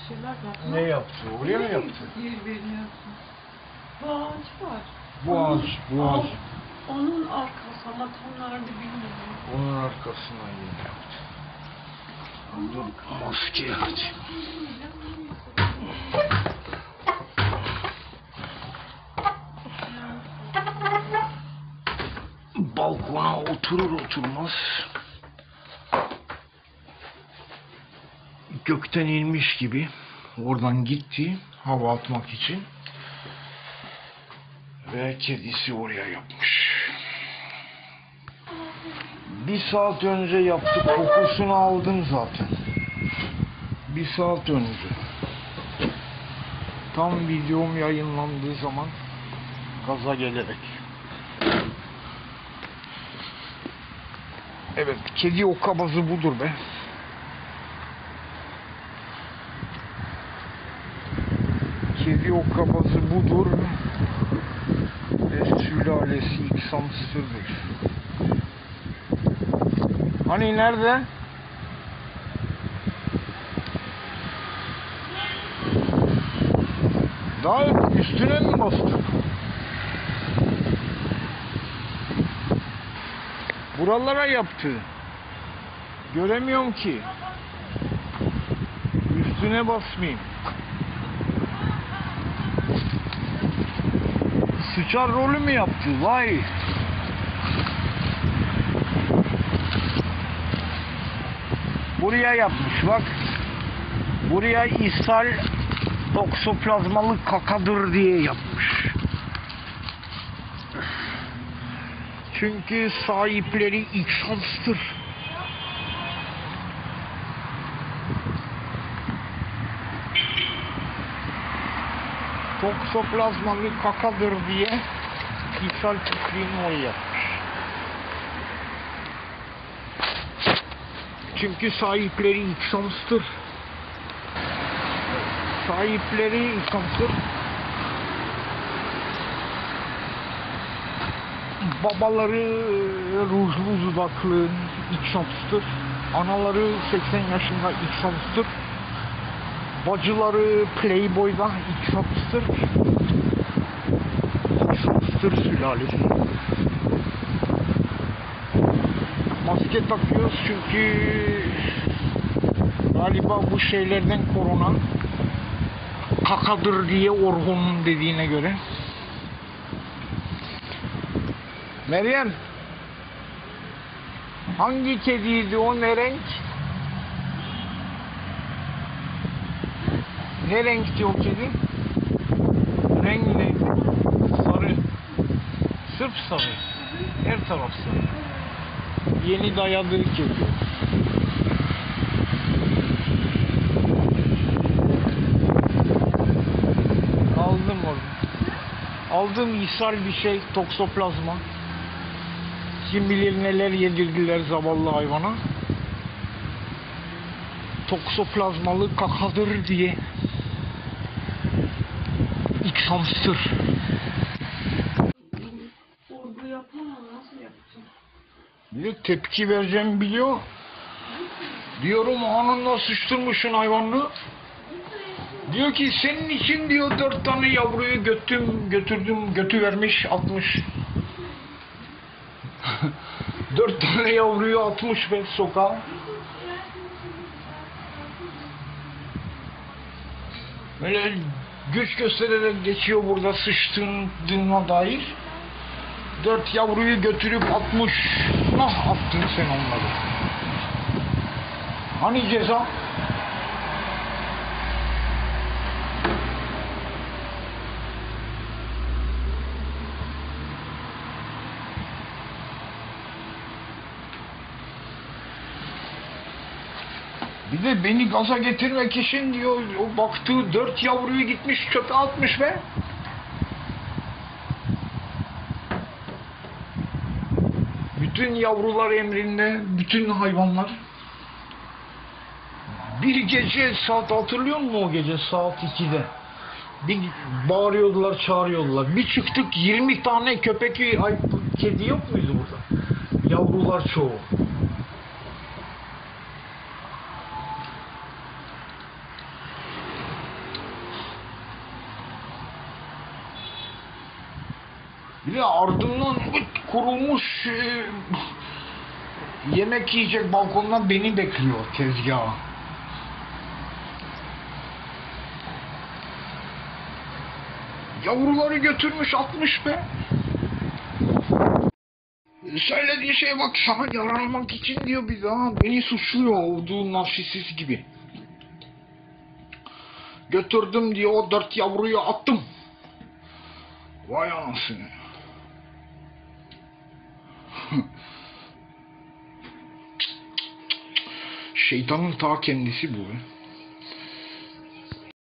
bir şeyler. Ne yaptı? Oraya mı yaptı? Yer veriyorsun. Bu ağaç var. Bu ağaç, bu ağaç. Onun arkası ama tam nerede bilmiyorum. Onun arkasına yine yaptı. Dur maske aç. Balkona oturur oturmaz gökten inmiş gibi oradan gitti hava atmak için ve kedisi oraya yapmış. Bir saat önce yaptık. Kokusunu aldım zaten. Bir saat önce. Tam videom yayınlandığı zaman gaza gelerek. Evet, kedi okkabazı budur be. Kedi okkabazı budur. Ve sülalesi ilk samsıdır. Hani nerede? Daha üstüne mi bastın? Buralara yaptı. Göremiyorum ki. Üstüne basmayayım. Sıçar rolü mü yaptı? Vay. Buraya yapmış bak. Buraya ishal toksoplazmalı kakadır diye yapmış. Çünkü sahipleri iksanstır. Toksoplazmalı kakadır diye ishal pisliğini o. Çünkü sahipleri iksamstır. Sahipleri iksamstır. Babaları rujlu dudaklı iksamstır. Anaları 80 yaşında iksamstır. Bacıları Playboy'da iksamstır. İksamstır sülalesi. maske takıyoruz çünkü galiba bu şeylerden korona kakadır diye Orhun'un dediğine göre. Meryem hangi kediydi o ne renk? Ne renkti o kedi? Renk neydi? Sarı. Sırf sarı. Her taraf sarı yeni dayadığı kedi. Aldım onu. Aldım ishal bir şey toksoplazma. Kim bilir neler yedirdiler zavallı hayvana. Toksoplazmalı kakadır diye. X hamster. Biliyor tepki vereceğimi biliyor. Diyorum anında sıçtırmışsın hayvanını. Diyor ki senin için diyor dört tane yavruyu götüm, götürdüm, götü vermiş, atmış. dört tane yavruyu atmış be sokağa. Böyle güç göstererek geçiyor burada sıçtığına dair. Dört yavruyu götürüp atmış. Nah attın sen onları. Hani ceza? Bir de beni gaza getirmek için diyor o baktığı dört yavruyu gitmiş çöpe atmış be. Bütün yavrular emrinde, bütün hayvanlar. Bir gece saat hatırlıyor musun o gece saat 2'de? Bir bağırıyordular, çağırıyordular. Bir çıktık 20 tane köpek, ay, kedi yok muydu burada? Yavrular çoğu. Bir de ardından kurulmuş e, yemek yiyecek balkondan beni bekliyor tezgaha. Yavruları götürmüş atmış be. Söylediği şeye bak sana yaranmak için diyor bir daha beni suçluyor olduğu narsisist gibi. Götürdüm diyor o dört yavruyu attım. Vay anasını. Şeytanın ta kendisi bu.